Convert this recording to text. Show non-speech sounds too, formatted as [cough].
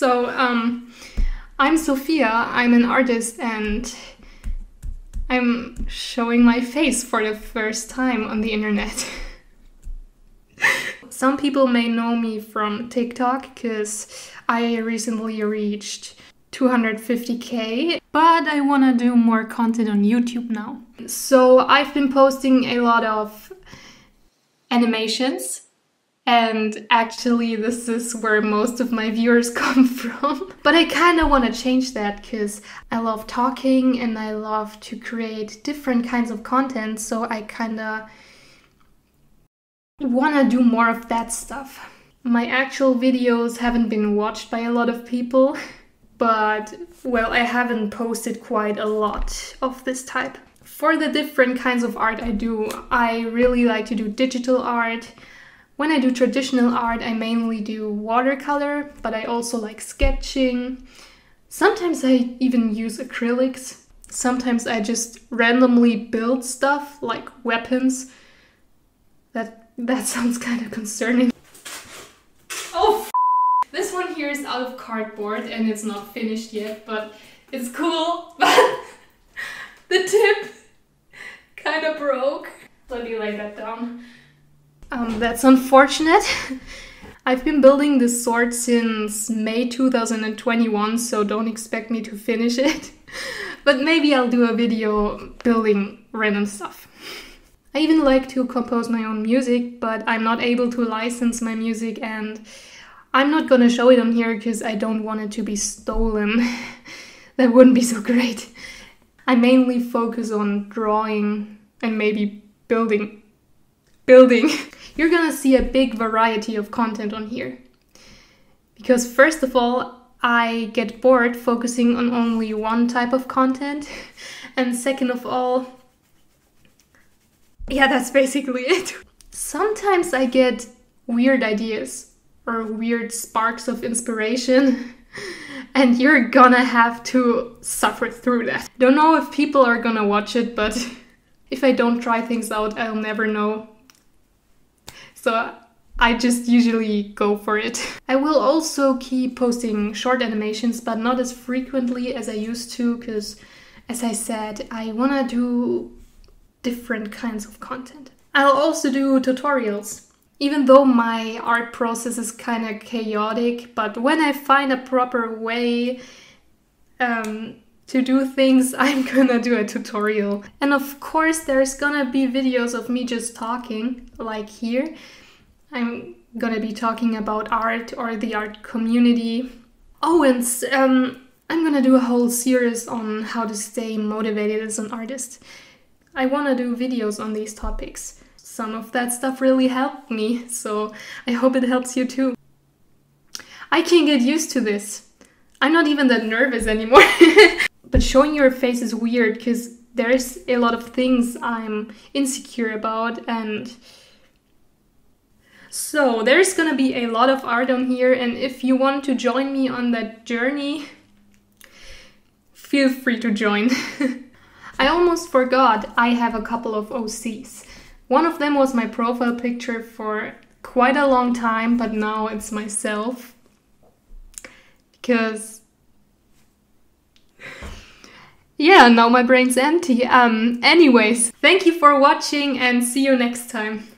So, um, I'm Sophia, I'm an artist, and I'm showing my face for the first time on the internet. [laughs] Some people may know me from TikTok because I recently reached 250k, but I want to do more content on YouTube now. So I've been posting a lot of animations and actually this is where most of my viewers [laughs] come from. But I kind of want to change that because I love talking and I love to create different kinds of content, so I kind of want to do more of that stuff. My actual videos haven't been watched by a lot of people, [laughs] but well, I haven't posted quite a lot of this type. For the different kinds of art I do, I really like to do digital art. When I do traditional art, I mainly do watercolor, but I also like sketching. Sometimes I even use acrylics. Sometimes I just randomly build stuff like weapons. That that [laughs] sounds kind of concerning. Oh, this one here is out of cardboard and it's not finished yet, but it's cool. But the tip kind of broke. Let me lay that down. Um, that's unfortunate. [laughs] I've been building this sword since May 2021, so don't expect me to finish it. [laughs] but maybe I'll do a video building random stuff. I even like to compose my own music, but I'm not able to license my music and I'm not gonna show it on here because I don't want it to be stolen. [laughs] that wouldn't be so great. I mainly focus on drawing and maybe building. Building. You're gonna see a big variety of content on here. Because, first of all, I get bored focusing on only one type of content, [laughs] and second of all, yeah, that's basically it. Sometimes I get weird ideas or weird sparks of inspiration. [laughs] and you're gonna have to suffer through that. Don't know if people are gonna watch it, but [laughs] if I don't try things out, I'll never know so I just usually go for it. [laughs] I will also keep posting short animations, but not as frequently as I used to, because as I said, I want to do different kinds of content. I'll also do tutorials. Even though my art process is kind of chaotic, but when I find a proper way um, to do things, [laughs] I'm gonna do a tutorial. And of course, there's gonna be videos of me just talking, like here. I'm gonna be talking about art or the art community. Oh, and um, I'm gonna do a whole series on how to stay motivated as an artist. I wanna do videos on these topics. Some of that stuff really helped me, so I hope it helps you too. I can get used to this. I'm not even that nervous anymore. [laughs] but showing your face is weird because there's a lot of things I'm insecure about and so there's gonna be a lot of art on here and if you want to join me on that journey, feel free to join. [laughs] I almost forgot I have a couple of OCs. One of them was my profile picture for quite a long time, but now it's myself. Because yeah, now my brain's empty. Um anyways, thank you for watching and see you next time.